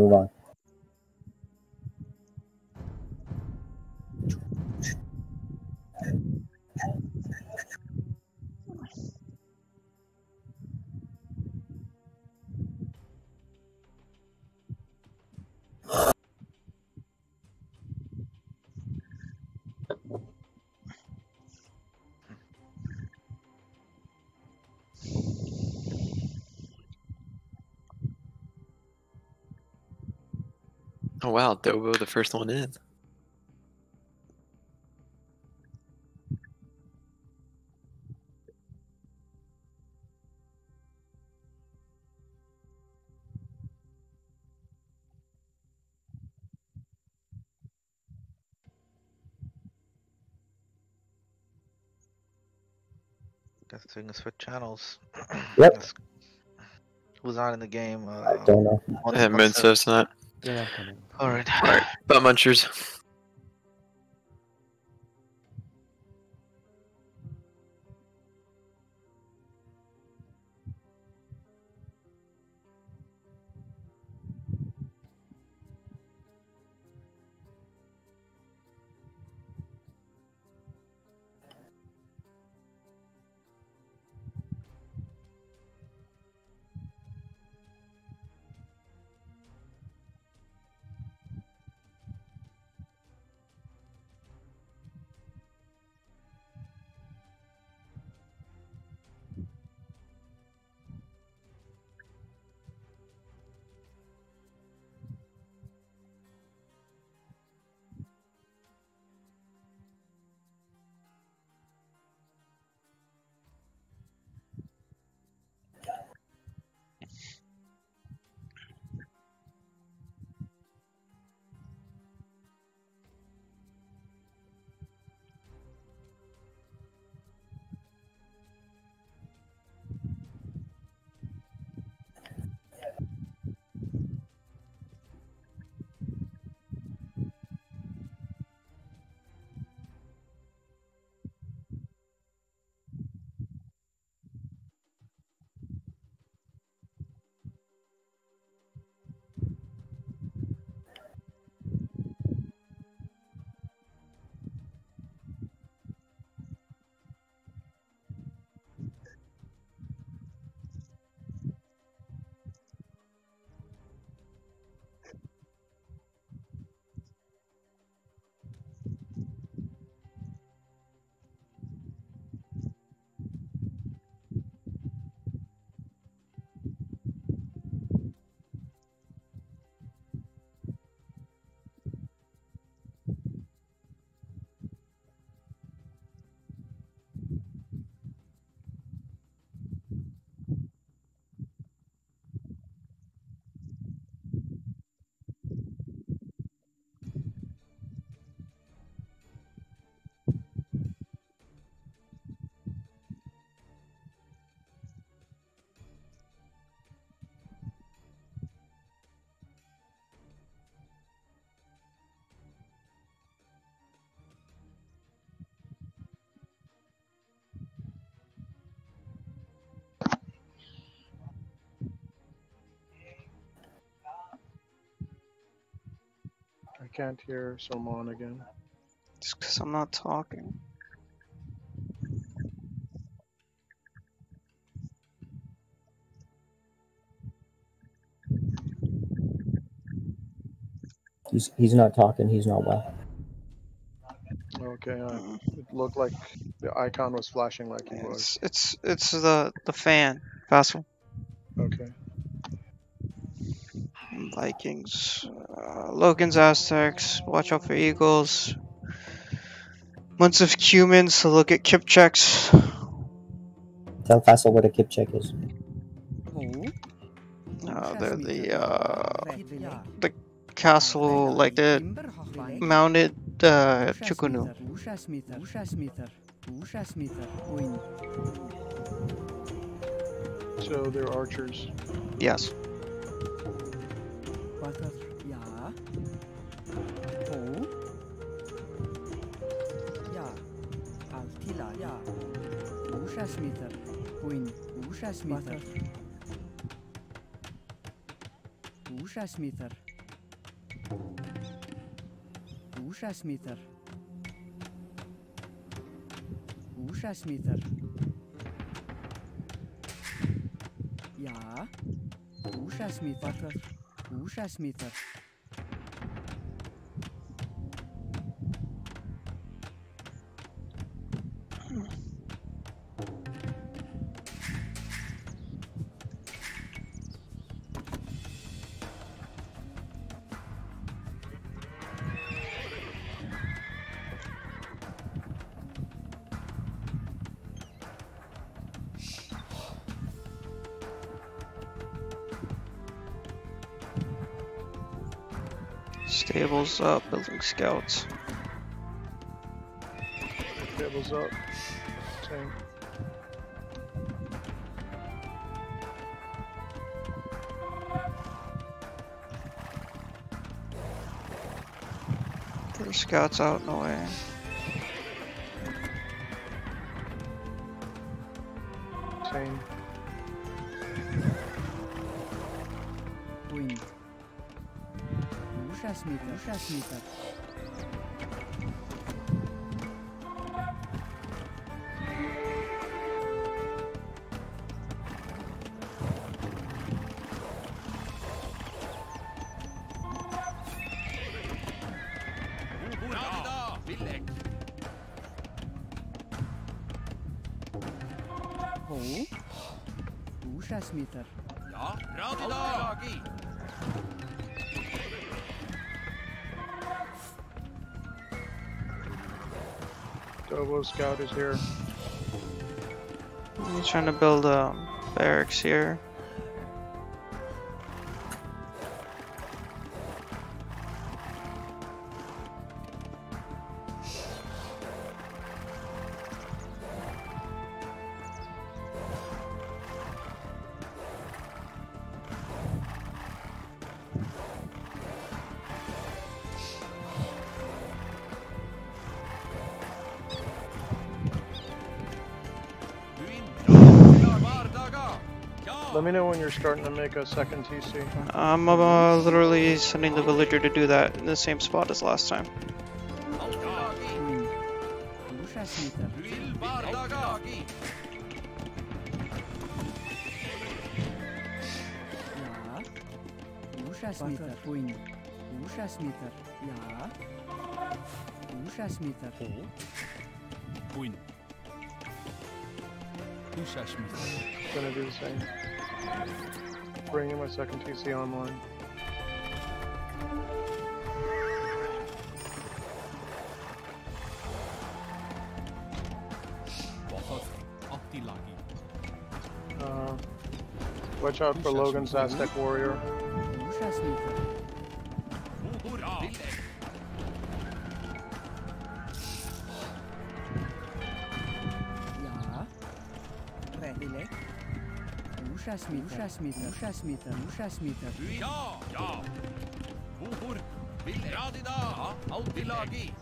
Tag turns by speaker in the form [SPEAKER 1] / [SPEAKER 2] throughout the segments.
[SPEAKER 1] move on.
[SPEAKER 2] Oh wow, Dobo the first one in.
[SPEAKER 3] Guess we can switch channels.
[SPEAKER 1] Yep.
[SPEAKER 3] Guess- Who's on in the game? Uh,
[SPEAKER 1] I don't know.
[SPEAKER 3] one-
[SPEAKER 2] Yeah,
[SPEAKER 3] one
[SPEAKER 2] Moon says not.
[SPEAKER 4] Yeah, I'm coming.
[SPEAKER 3] Alright.
[SPEAKER 2] Alright, butt munchers.
[SPEAKER 5] Can't hear Salmon again.
[SPEAKER 6] Just because I'm not talking.
[SPEAKER 1] He's he's not talking. He's not well.
[SPEAKER 5] Okay, uh,
[SPEAKER 6] Mm.
[SPEAKER 5] it looked like the icon was flashing like he was.
[SPEAKER 6] It's it's it's the the fan. Vassal.
[SPEAKER 5] Okay.
[SPEAKER 6] Vikings. Uh, Logan's Aztecs. Watch out for Eagles. Months of Cumans, so look at Kipchaks.
[SPEAKER 1] Tell Fassel what a Kipchak is.
[SPEAKER 6] Uh, they're the uh, the castle, like the mounted uh, Chu Ko Nu.
[SPEAKER 5] So they're archers.
[SPEAKER 6] Yes.
[SPEAKER 4] Ja. Oh. Ja. Altila. Ja. Ushasmitter. Queen. Ushasmitter. Húsasmítar. Húsasmítar. Húsasmítar. Ja. du Scheißmeter?
[SPEAKER 6] Stables up, building scouts.
[SPEAKER 5] Tables up. Same.
[SPEAKER 6] Put scouts out in the way.
[SPEAKER 5] Same.
[SPEAKER 4] Ужасненько, ужасненько. Ужас, Митер. Ja, bra til dag!
[SPEAKER 5] Dobo scout is here.
[SPEAKER 6] He's trying to build um, barracks here.
[SPEAKER 5] Let me know when you're starting to make a second TC.
[SPEAKER 6] I'm uh, literally sending the villager to do that in the same spot as last time.
[SPEAKER 4] Wind. Húsasmítar. Ja. Húsasmítar. Wind. Húsasmítar. Ja. Húsasmítar.
[SPEAKER 7] Búinn. Húsasmíð.
[SPEAKER 5] Gonna do the same. Bringing my second TC online. Uh, watch out for Logan's Aztec warrior.
[SPEAKER 4] Muchas mitas, muchas mitas, muchas mitas, muchas
[SPEAKER 7] mitas. Ja, ja. Buhur, Vilradida, Autilagi.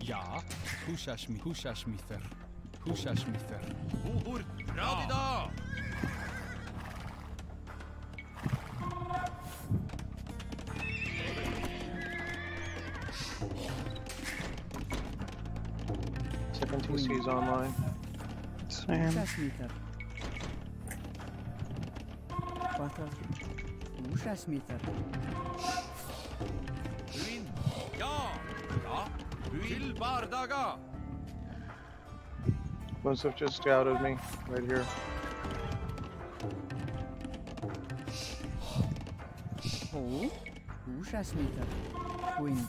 [SPEAKER 7] Ja, Hushashmiter, Hushashmiter, Hushashmiter. Buhur, Radida!
[SPEAKER 5] Online.
[SPEAKER 6] Same.
[SPEAKER 4] Húsasmítar. Bothodd. Húsasmítar.
[SPEAKER 7] Ja. Ja. Til bardaga.
[SPEAKER 5] Munsif just scouted me right here.
[SPEAKER 4] Hó. Húsasmítar. Wind.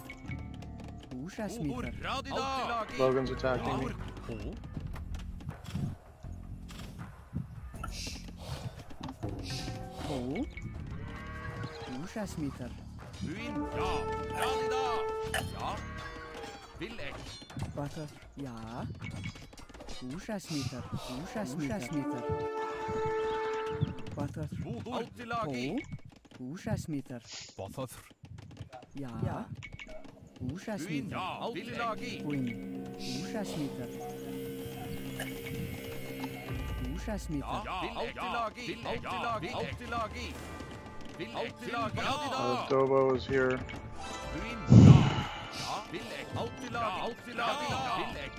[SPEAKER 4] Húsasmítar.
[SPEAKER 7] Radida.
[SPEAKER 5] Logan's attacking me.
[SPEAKER 4] Mhm. Ho.
[SPEAKER 7] Ruschasmitter. Buin, ja. Dalida. Ja. Villegg.
[SPEAKER 4] Butter, ja. Ruschasmitter. Ruschasmitter. Butter.
[SPEAKER 7] Bodor.
[SPEAKER 4] Ho. Ruschasmitter.
[SPEAKER 7] Butter.
[SPEAKER 4] Ja.
[SPEAKER 7] Ja.
[SPEAKER 4] Ruschasmitter. Buin,
[SPEAKER 7] ja. Villegg. Buin. Viltelagi. Viltelagi.
[SPEAKER 5] Uh, Dobo is here.
[SPEAKER 7] Byen, ja. Ja. Villeg. Viltelagi. Viltelagi. Villeg.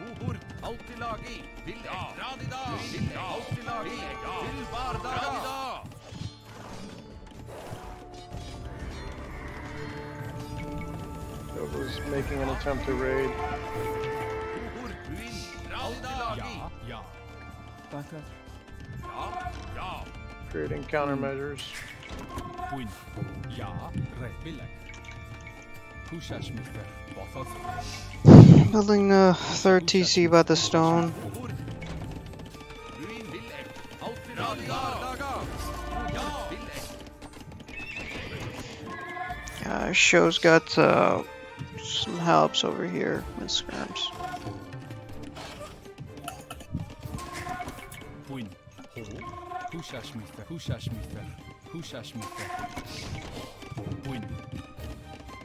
[SPEAKER 7] Uhur. Viltelagi. Villeg. Radida. Villeg. Viltelagi. Vilbarda.
[SPEAKER 5] Dobo's making an attempt to raid. Creating countermeasures.
[SPEAKER 6] Building the third TC by the stone. Uh, show's got uh, some helps over here with.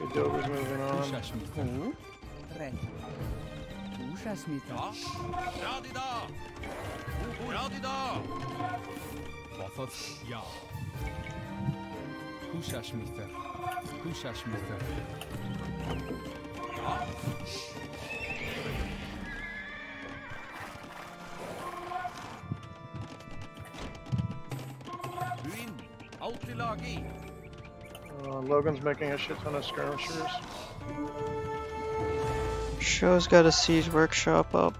[SPEAKER 5] Okay, Dobo's moving on.
[SPEAKER 8] Pushas mister.
[SPEAKER 5] Uh, Logan's making a shit ton of skirmishers.
[SPEAKER 6] Show's got a siege workshop up.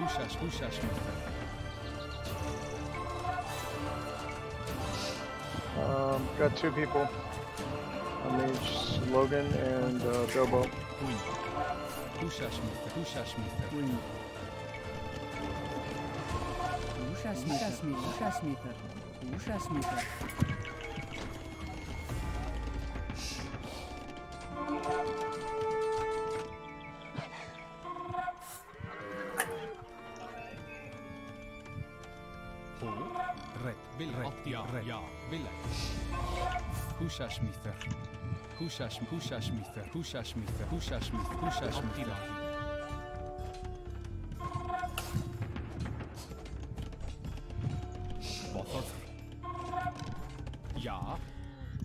[SPEAKER 8] Pushas, pushas mister.
[SPEAKER 5] Um, got two people. On Mage Logan and uh, Dobo.
[SPEAKER 8] Win. Pushas mister. Pushas mister.
[SPEAKER 4] Queen. Húsas meter. Húsas
[SPEAKER 8] Red. Bill. Red. Ja. Red. Ja. Billig. Pushas mister. Pushas. Pushas mister. Pushas mister. Pushas mister. Pushas mister. Bothos. Ja.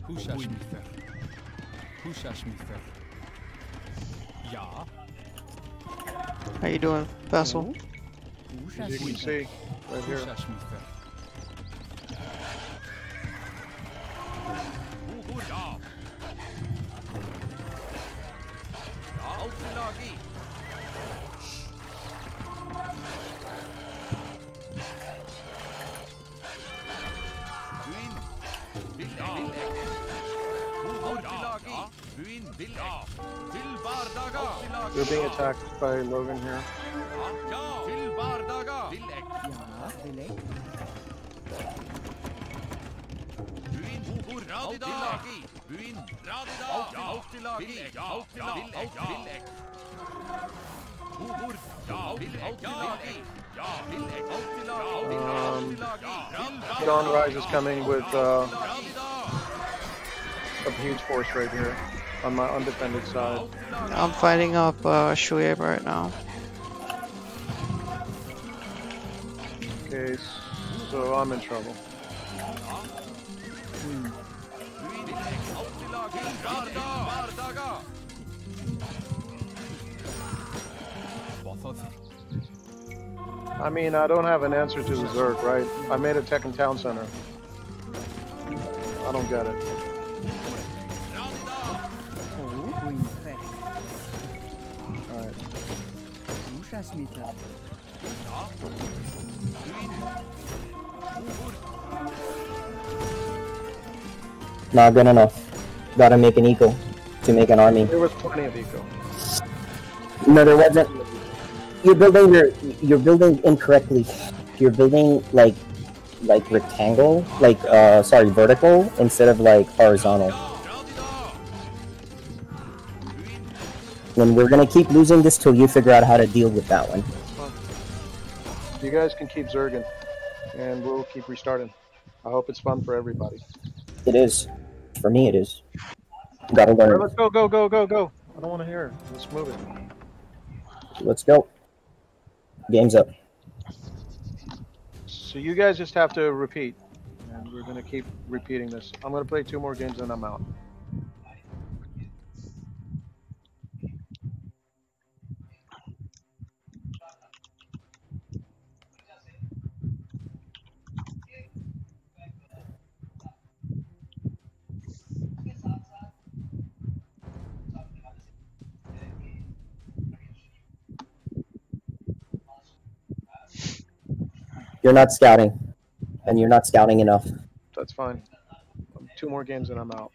[SPEAKER 8] Pushas mister. Pushas mister. Ja.
[SPEAKER 6] How you doing, Vessel?
[SPEAKER 5] As
[SPEAKER 4] Húsas
[SPEAKER 5] you can
[SPEAKER 4] meter.
[SPEAKER 5] see, right here.
[SPEAKER 8] Pushas mister.
[SPEAKER 7] Uhur. Ja. Ja. Viltelagi. Byen. Villeg. Uhur. Viltelagi. Byen. Villeg. Vilbardaga.
[SPEAKER 5] They're being attacked by Logan here.
[SPEAKER 7] Ja. Vilbardaga. Villeg.
[SPEAKER 4] Ja. Beleg.
[SPEAKER 7] Byen. Uhur. Radida. Byen. Radida. Viltelagi. Villeg. Villeg. Uhur. Ja. Viltelagi. Ja. Villeg.
[SPEAKER 5] Um,
[SPEAKER 7] Viltelagi.
[SPEAKER 5] Dawn Rise is coming with uh, a huge force right here on my undefended side.
[SPEAKER 6] I'm fighting up uh, Shuaib right now.
[SPEAKER 5] Okay, so I'm in trouble. I mean, I don't have an answer to the Zerg, right? I made a tech and town center. I don't get it. Alright.
[SPEAKER 1] Not good enough. Gotta make an eco to make an army.
[SPEAKER 5] There was plenty of eco.
[SPEAKER 1] No, there wasn't. You're building your you're building incorrectly. You're building like like rectangle, like uh sorry, vertical instead of like horizontal. And we're gonna keep losing this till you figure out how to deal with that one.
[SPEAKER 5] You guys can keep Zergan, and we'll keep restarting. I hope it's fun for everybody.
[SPEAKER 1] It is. For me it is. Gotta
[SPEAKER 5] All right,
[SPEAKER 1] learn.
[SPEAKER 5] let's go, go, go, go, go. I don't want to hear it. Let's move it.
[SPEAKER 1] Let's go. Game's up.
[SPEAKER 5] So you guys just have to repeat, and we're gonna keep repeating this. I'm gonna play two more games and I'm out.
[SPEAKER 1] You're not scouting. And you're not scouting enough.
[SPEAKER 5] That's fine. Two more games and I'm out.